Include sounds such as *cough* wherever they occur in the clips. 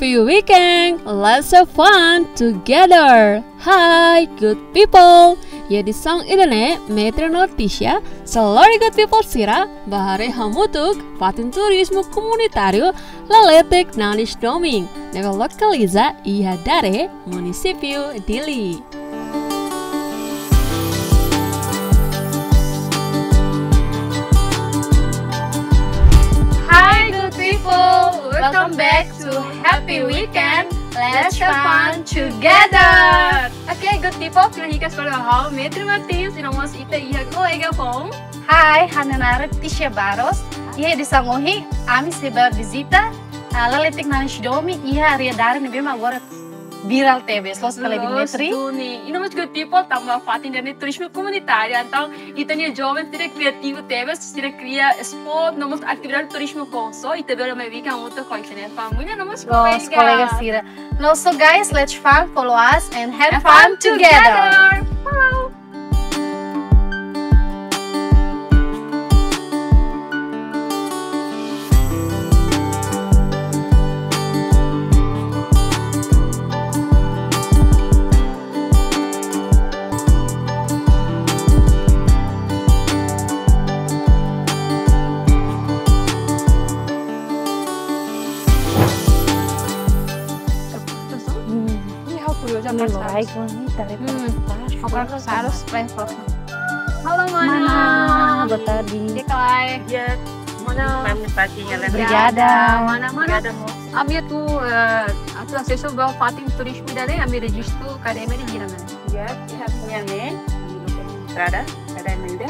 Happy weekend! Let's have fun together! Hi, good people! यदि song idane metro notícia, salori good people sira, bahare hamutuk, patin turismo comunitário, laletek nanis doming, neva localiza ia dare município Dili. Welcome back to Happy Weekend. Let's have fun together! Okay, good people, pinahika sa hall, Metro Martins, inamos ita iya kolega pong. Hai, Hananara Tisha Baros. Ia disangohi, ami seba visita. Laletik nanis domi, ia area dari nebe agora viral TV, slos kali metri. Duni. Inamos good people, tambah fatin dari turismo comunitário. Então, ita nia jovem tira criativo TV, tira cria sport, nomos atividade turismo conso, ita bela me vika muito com internet família, nomos Los colega. colegas Sira. No, so guys, let's fun, follow us and have, Have fun, together. Wow. How kuriosa Ini pas like ini dari Hmm. pas. Apa harus level? Halo Mana? mana? Betadi. Dia kalai. Ya, Mana? manfaatnya lah. Brigada. Mana mana? Ada mau Ambil tu atau akseso bawa fatin turismo dari ambil registro KDM di Jiran. ya pihak punya nih, ada ada yang muda,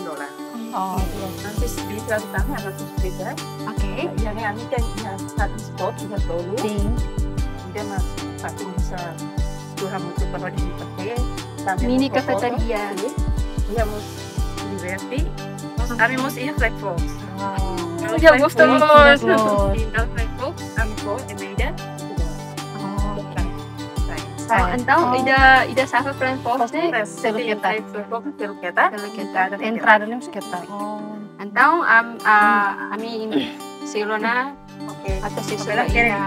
dolar. Oh, iya. Nanti bisa utama nanti bisa. Oke. Yang ini kami kan ya satu spot juga dulu. Ting. Dia mas satu bisa Tuhan untuk bahwa dipakai. Mini cafeteria. Iya mus liberty. Kami mus iya flag fox. Ya, flag bos fox, terus. Tinggal flag fox, kami kok Emeida. Oh, Oh, então, Oh. ida ida ne. Selo kita. Selo kita. Selo kita. Entrada nih mesti kita. Oh. Então, am a ami silona *coughs* atau siswa ina.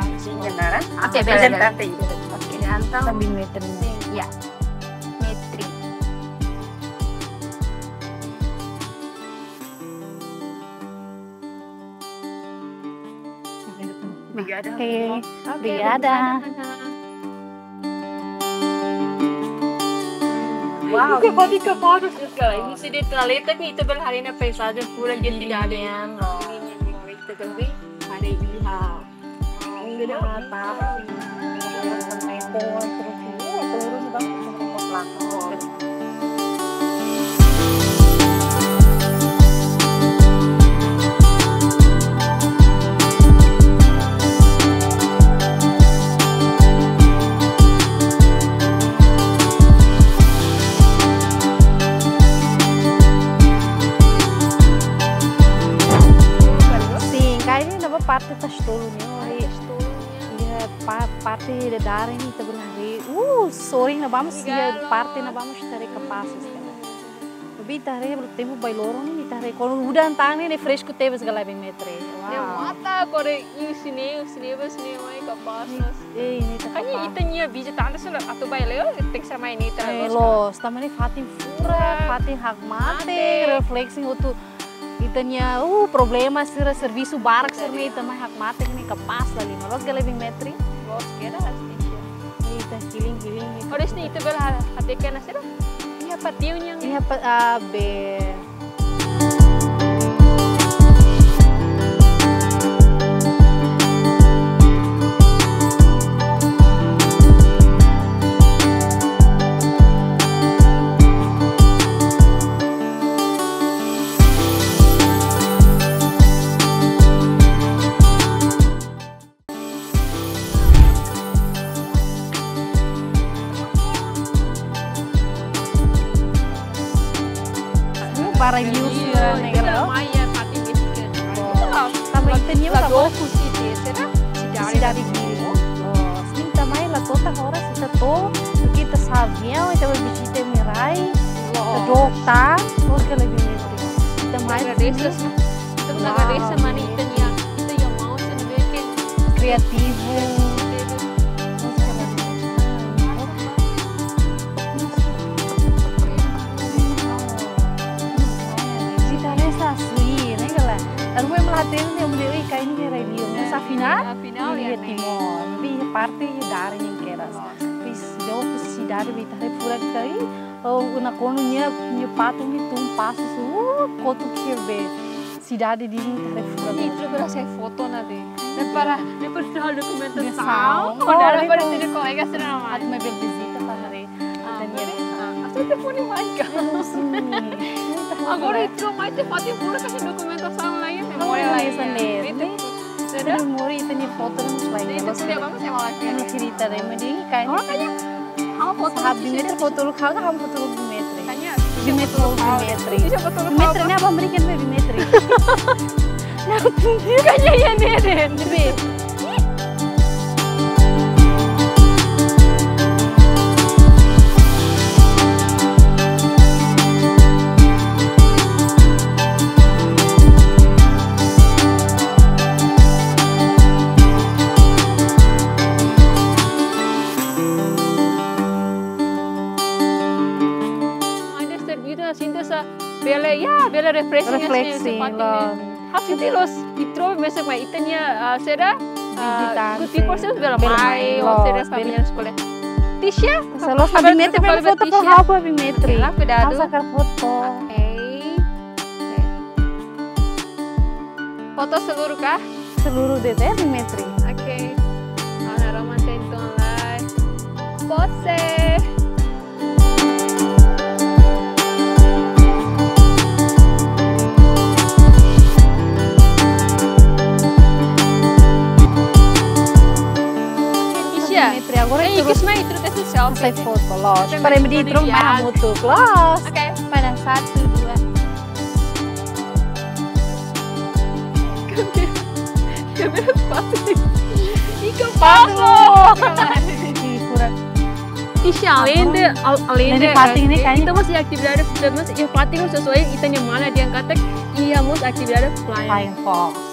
Oke, bela bela. Oke, então, Sambil meternya. ya. Metri. Brigada. Oke. Oke, Brigada. Wow, pode itu hari na paisagem pura dia tidak ada yang ini itu bi hari ini ha. Enggak ada. também tem uma cirurgia, tem um grudão de uma placa. Iya parte na vamos tare capazes cara. Tapi tare belum tempo bailoro nih tare. Kalau udah antang nih fresco teve segala bem metre. Wow. mata kore ini sini sini bas sini mai kapas. Eh, ini tak Kanya apa. ita niya bija tanda sila atau bay leo tek sama ini ita Eh, los. los, também fatin fura, fatin hak mate, Mate. reflexing itu itanya uh problema sira serviço barco sir nih também hak mate nih kapas dali. Los kera astisya. Ita healing healing. Ores ni ita bel hati kena sila. Iya patiu niya. Ini apa ah, Também itanya La udah doku si te sira. cidade dari guru. Los, nih também la tota hora kita to kita sabiam kita visita mirai. Dokta, terus galebing metri. Kita mais Agradeço. ini Ita agradeço mani ita niya. Ita yung mau Latin yang beli kain ini radio Musa Fina Via Timor Via parte e dar em queras Vis deu cidade vita repura kai ou na cono nia nia pato mi tum passo su uh, coto que be cidade de vita repura e trouxe essa foto de ne para ne para então. ter documentação ou dar para ter colega ser na mãe ah, me bel visita para re Daniela até te agora entrou mais te pode pura que documentação lá e a memória lá. Isa net. Sudah? Pero muri tanya foto ng slide. Itu kuliah banget ya malah Ano cerita rin mo din kain. Oh, kayaknya kamu foto Sa bimetri foto lu kau kamu foto lu bimetri. *laughs* Kayaknya. Iya betul Bimetri na apa berikan be bimetri. Kayaknya ya nih deh. Refreshing Refleksi lo. Happy tilos itro mesmo mas itanya Visitantes. good people sih bela mai mai, bela- família na escola. Tisha, Salo sa bimetri be foto ko hapa bimetri. Lah, cuidado. Kamu sakar foto. Foto seluruh kah? Seluruh detail bimetri. Oke. Eh, itu itu selfie. Foto di mai mutu. Los. Oke. Pada satu dua. Kamera Dari de, pating ini kayaknya- kita masih aktivitas, mas ya pating sesuai kita yang mana dia kata, iya mus aktivitas flying. Flying fox.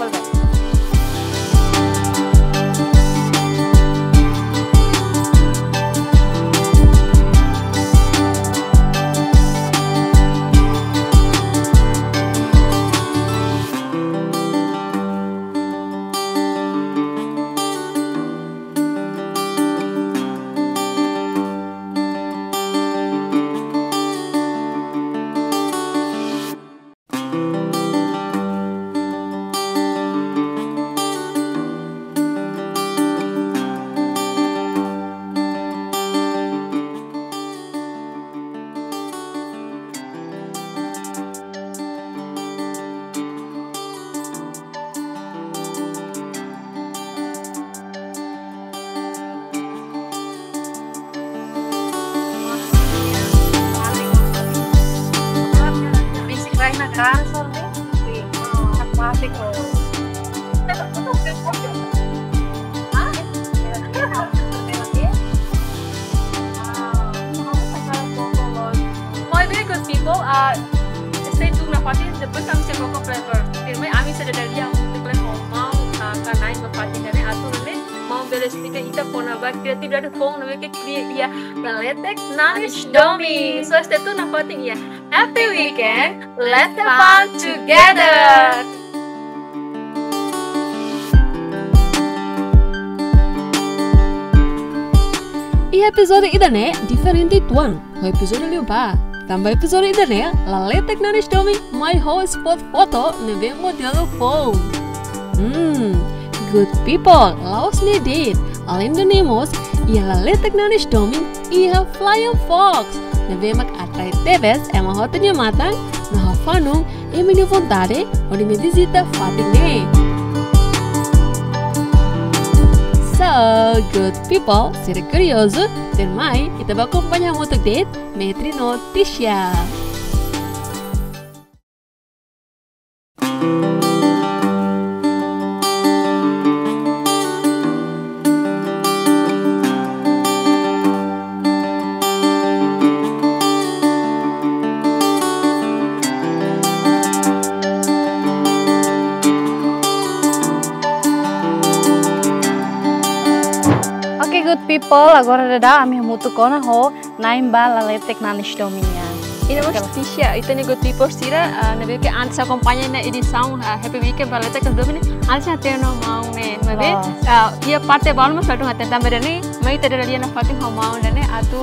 English Domi. So stay tuned ya. Happy weekend. Let's have fun together. I episode idane different tuan. Ho episode ini ba. Tambah episode idane la letek teknologi domi my host spot foto ne model phone. Hmm, good people, laos nedit, Al Indonemus, do nemos, ia lalete que não estou ia flying fox. Nebe mak atrai teves ema hotanya matang, na fanung e mini vontade, onde me visita fatine. So, good people, ser curioso, ter mai, kita vai acompanhar muito date, metri notícia. Okay, people. agora ada ami mutu kona ho naim ba la letek nanis dominya. Ini mas Tisha, nih good people sira, nabi ke ansa kompanya na edição Happy Weekend baleta kan domini, ansa teno mau ne, nabi ia parte balu mas satu ngaten tambah ni, mai tadi dia na parte ho mau ne, atu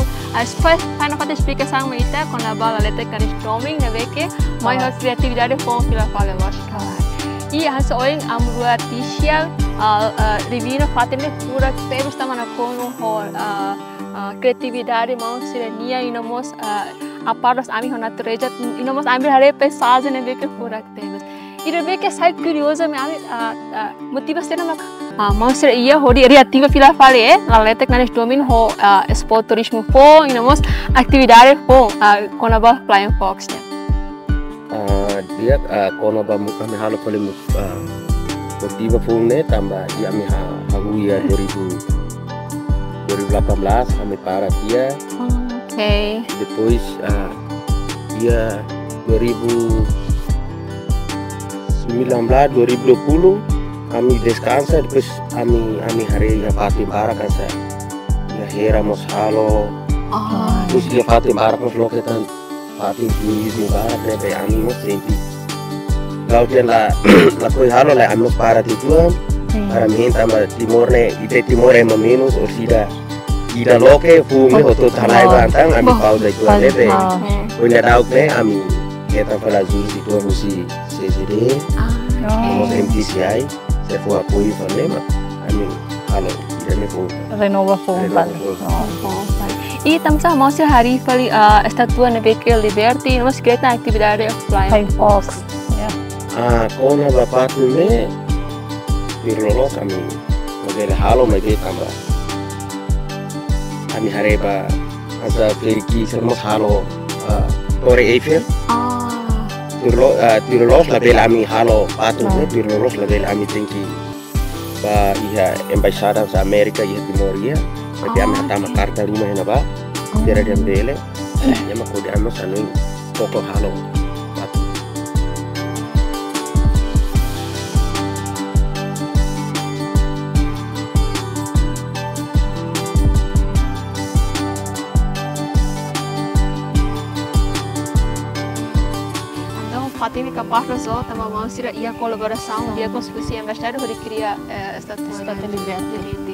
first final parte speaker sang mai ita kona bala letek kan storming nabi ke. Mai ho kreatividade fom pila fala wash kalah. E has oing amrua Tisha, review na parte ne pura temos tamana kono ho criatividade mau sira nia inamos apartas ami hona treja inamos ami hare pe saje ne beke furak tebes ira beke sai curiosa me ami motivas tena mak mau sira ia hodi ri ativa fila fale la letek nanes domin ho sport turismo fo inamos actividade fo konaba flying fox ne dia kono ba mu kami halo pole mu motiva fo ne tambah ia mi ha haguia 2000 2018 kami para dia okay depois uh, dia 2019 2020 kami descansa depois kami kami hari ya pati para kan saya ya hera mos halo oh terus dia pati para mos loketan pati turismo para debe kami mos Lau dia la la koi halo la amos para titua para minta ma timorne ite timore ma minus or sida ida loke fumi hoto talai bantang ami pau da jua lebe punya dauk ne ami kita pala zuri di dua musi CCD mo MTCI se fu apoi fa ne ma ami halo ida ne fu. Renova phone bal. E estamos a mostrar hari fali estatua na Beque Liberty, nós queremos atividade offline. Yeah. ah bapat me pirlolo kami. Model halo mai be tambah kami hareba asa pergi sermos halo. Eiffel. Ah, Tirlo, uh, tirlos label ami halo. Patung ne tirlos label ami tinggi. Ba iha embajada sa Amerika iha Timoria Berarti ami hatama karta lima hena ba Tira dia bele Nyama kode amo sanu pokok halo Fatini capaz só tama mau sira ia colaboração dia com spesi embajada para criar estatua Estatua Liberty.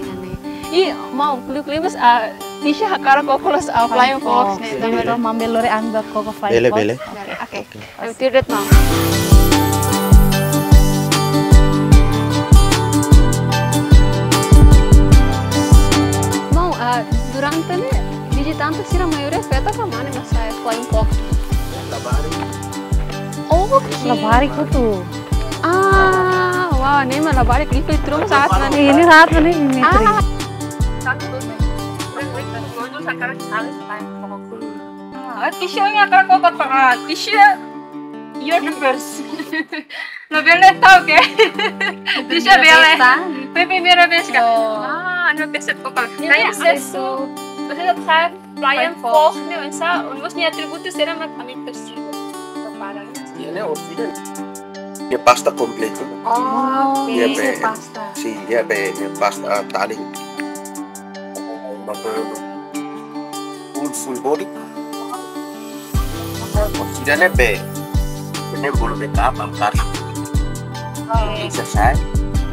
E mau klimas a Tisha hakara kokolos a flying fox ne Também também. mambe lore anda koko five Bele box. bele Oke, eu tiro mau. Mau durante ne visitante sira maioria feta ka mane mas saya flying fox. Oh, Labari ko tu. Ah, wah, ne mah klip itu rumah saat nani. Ini saat mana ini? Ah, Ah, Tisha nga kara ko Tisha you're the first. *laughs* Lo bele tau ke? *laughs* Tisha bele. Foi primeira vez que Ah, ano beset ko kala. Kaya isso. Você já sabe, Flying Fox, né? Essa, os meus atributos mais kami tersigo. Ini orfiden Ini pasta komplit. Oh, Iya, be. pasta. Si dia be ini pasta taling Maka Full full body. Orfiden be Ini bulu be kapam kari saya?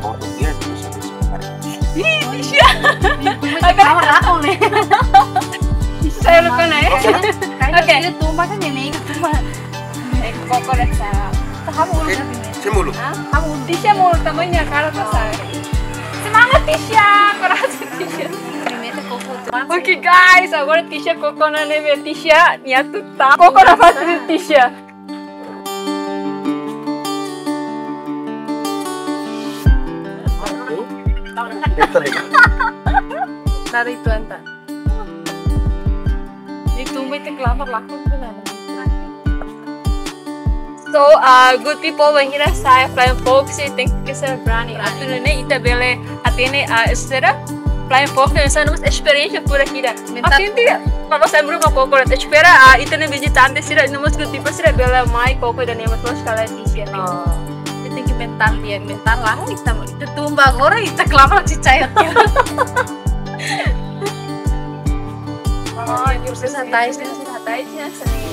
Oh dia bisa bisa. Kamar aku nih. Saya lupa na eh. Oke. Itu makan ini cuma sa. Kamu udah. Semulu Kamu Tisha mau temennya kalau saya. Semangat Tisha, kerasa Tisha. Oke guys, agora Tisha kokona neve Tisha, tá. Kokona Tisha. Itu itu kelamar laku uh, good people, when kita saya flying fox, thank you sir Brani. Atu ne ita bele atene a estera flying fox ne essa nossa experiência por aqui da. Atende, mas você lembra uma pouco da espera a ita ne visitante sira no mas good people sira bele mai pouco da nema terus kala disia. Itu que mental dia, mental lah. Kita itu tumba agora kita kelamar cicayat. *laughs* Oh, proses hatais hataisnya seni. E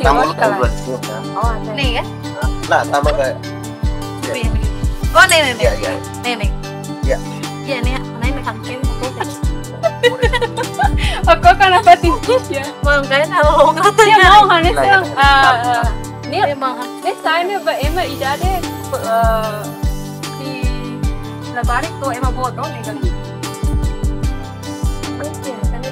Tambah hoje kan kala. dua di sini. kan. Oh, ada. nih ya Nah, tambah kayak oh nih nih ya nih ya. nih nih Ya. iya nih mana ini kantin Aku kan apa tipis ya? mau kalian mau Dia ngatanya mau kan itu Nah, uh, ini emang ini saya ba ema idade uh, di labarik to ema boto nih kan.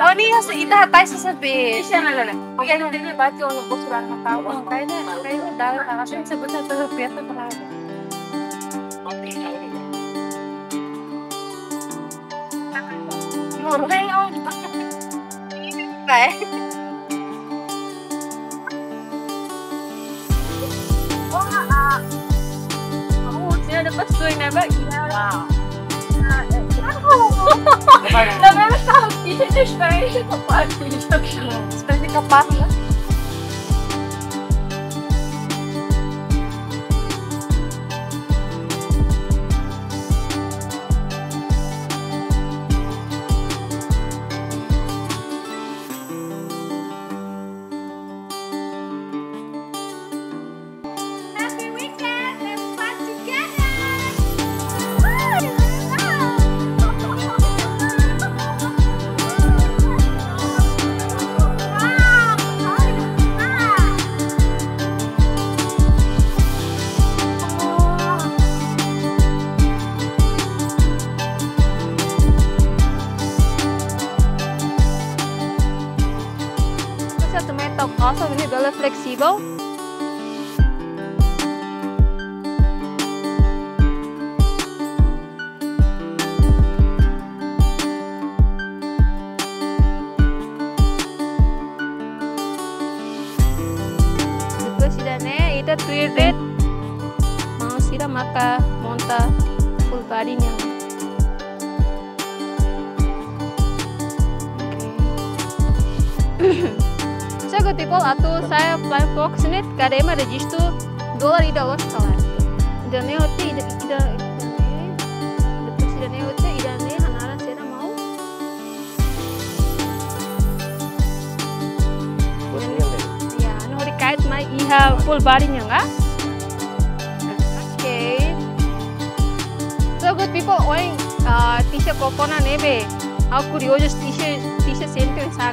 oh ini harus kita hatais sesabi Kayaknya baca untuk bosuran tahu. kayaknya kayaknya dari langsung sebut satu rupiah tuh berapa murah ya om kayak Kamu sih ada pas tuh yang nembak. wow tahu ini tuh sebenarnya tepat. seperti kepas ya Happy ela saya plan fox net kadema registro dolar ida los kala. Ida ne hote ida ida ne hanara sera mau. Ya, no hori kait mai iha full body nya nga. Okay. So good people oi uh, tisha kokona nebe. You just tisha tisha sente sa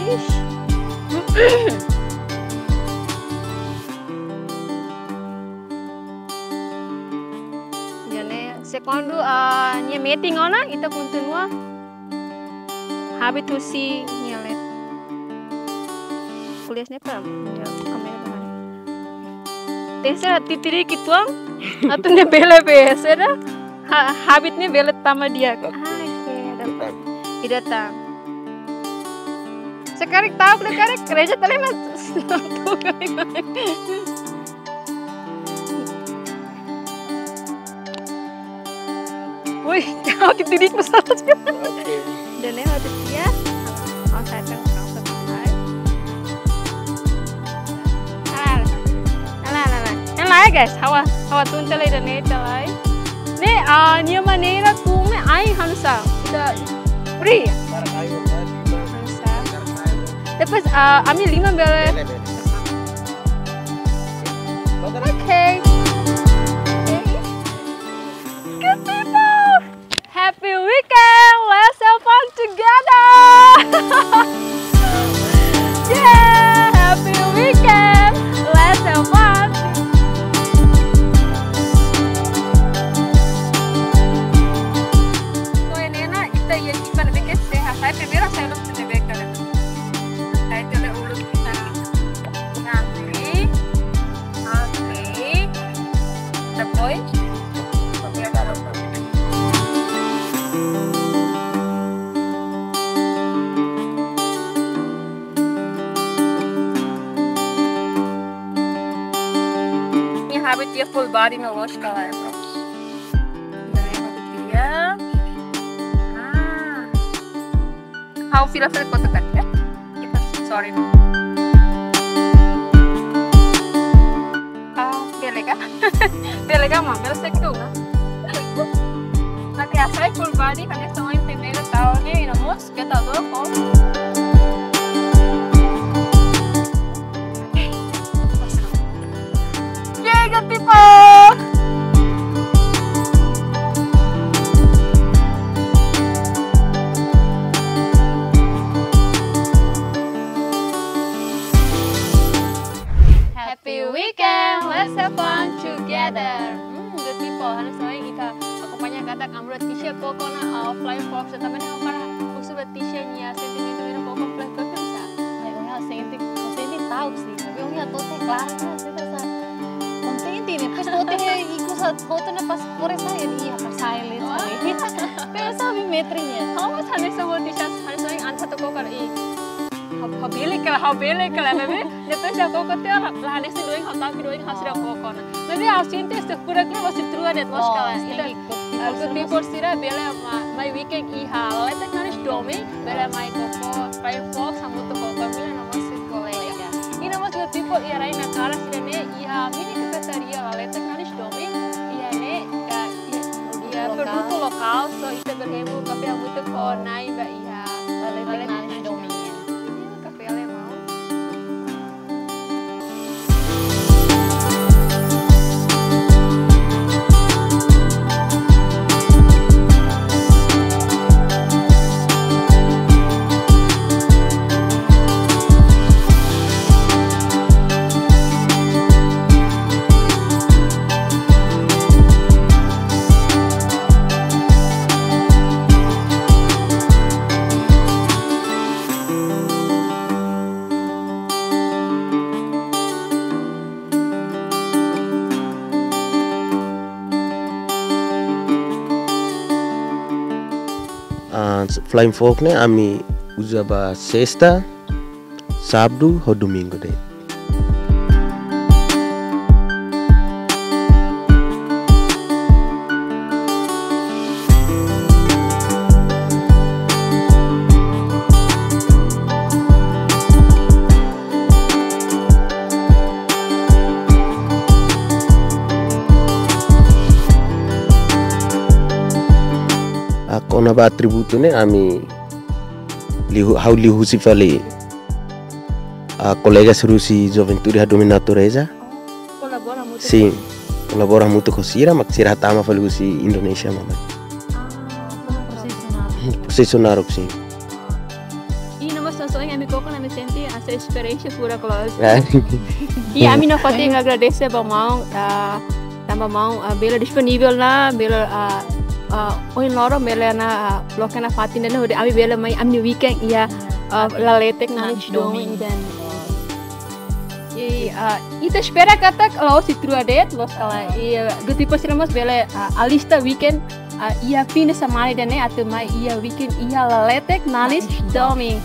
depois Jane segundo a uh, meeting ona ita continua habit husi nyelet kuliahnya apa kamera kemarin Terceira titiri kituang *laughs* atau ne bele be sera ha, habitnya bele tama dia. Ah, okay, dapat. Tidak tahu. Sekarang tahu udah karek gereja tadi mas. Wih, kau titiri besar sih. Oke. Dan ini waktu dia, oh saya kan kau sebentar. Ala, ala, ala. Yan lai guys, hawa, hawa tun talay da ne talay. Ne, ah, niya manera tu Depois uh, ami lima bele. Kan? ya? Kita sorry. Ah, belega. *laughs* belega mah, bela sekto na. Nanti asai full body kan esta mãe primeiro tahunnya iremos kita dulu kok. Yay, good people! Banyak kata kamu t-shirt koko na uh, fly fox tapi nih para usul t-shirt nya sentimental ini koko fly fox bisa. Ay, unya senti, senti tahu sih. Tapi unya tote claro na, senta sa contente ne. Pues tote he iku sa foto na pas pore sa yan iya per silent sa. Pero sabi metrinya. Much harus sama t-shirt harus saya an satu koko i. How beli kala, how beli kala, bebe. Depois ya koko teh lah hanes si doing, how tahu doing, how sudah koko na. Bebe, how cinta itu kurang kena masih true ada terus kala. Itu Good people sira bele ma my weekend iha lete kanish domi bele my koko spy fox samuto koko mila namaste kolega. Ina mas good people iya rai na kara sira ne iha mini cafeteria lete kanish domi iya ne ya iya produto lokal so ita berhemu kafe amuto ko nai Fox né ami usava sexta, sábado ou domingo deh. Ako na ba atributo né ami lihu how lihu si fali a colega serusi Juventude Dominatoreza Colabora muito. sim colabora muito com Sira mas Sira tama fali si Indonesia mama posicionar sim E não mas sonho ami koko na me senti essa experiência pura close. Ah, E a mina fatinha agradece ba mau uh, tamba mau uh, bela disponível na bela uh, oi loro bela na uh, block na fatin na hode ami bela mai amni weekend ia uh, la letek na Nanis domi domi. dan E uh, ita espera kata kalau si trua det los kala e uh, tipo siramos bela uh, alista weekend uh, ia fine samari dane atu mai ia weekend ia la letek nanis domi.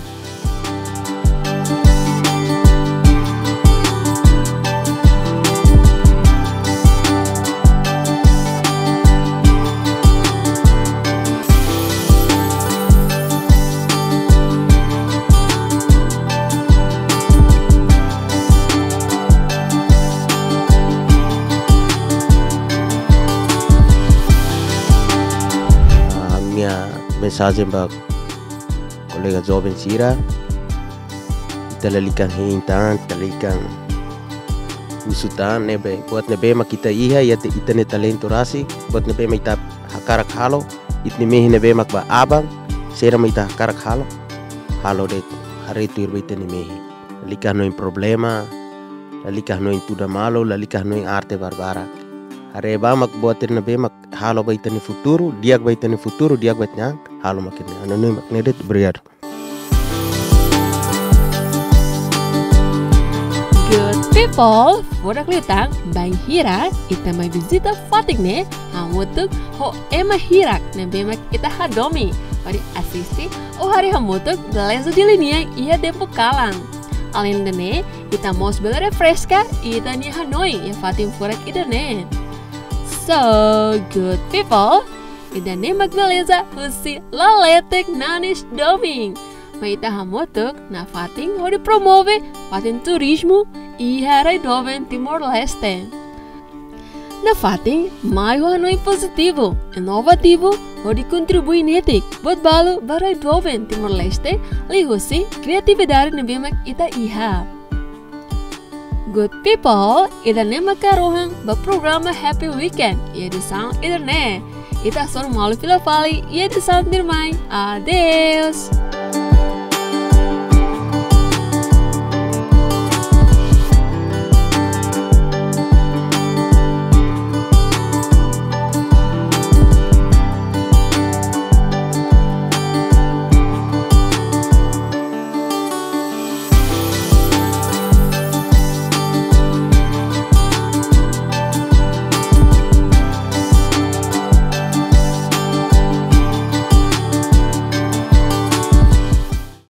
Mensagem para colega jovem Sira ita lalikan hintan talikan usutan nebe buat nebe ma kita iha ya te ita ne talento rasi buat nebe ma ita hakarak halo itni mehi nebe mak ba abang sera ma ita hakarak halo halo de hari tu irbe ita ni mehi lika no problema lalika no tuda malo lalika no arte barbara. Hare ba mak buat nebe mak halo ba ni futuro diak ba ni futuro diak ba nyang halo makin ano no mak nedet beriar Good people, fora klitang, bang hira, ita may visita fatig ne, hamutuk ho ema hirak ne bemak ita hadomi, pari asisti o hari hamutuk lezo di linia ia depo kalang. Alin dene, ita mos bela refresca, ita ni hanoi, ya fatim furak ita ne. So, good people, ita ne magbeleza husi laletek nanis doming. Maita hamotuk na fating hori promove fatin turismo e herai doven Timor-Leste. Na fating, mai ho hanoi positivo, inovativo, hori contribui netik, bot balo barai doven Timor-Leste, li husi kreatividade na bimak ita iha. Good people, ida ne makarohang ba programa Happy Weekend, ia disang ida ne. Ita son malu fila fali, ia disang dirmai. Adeus.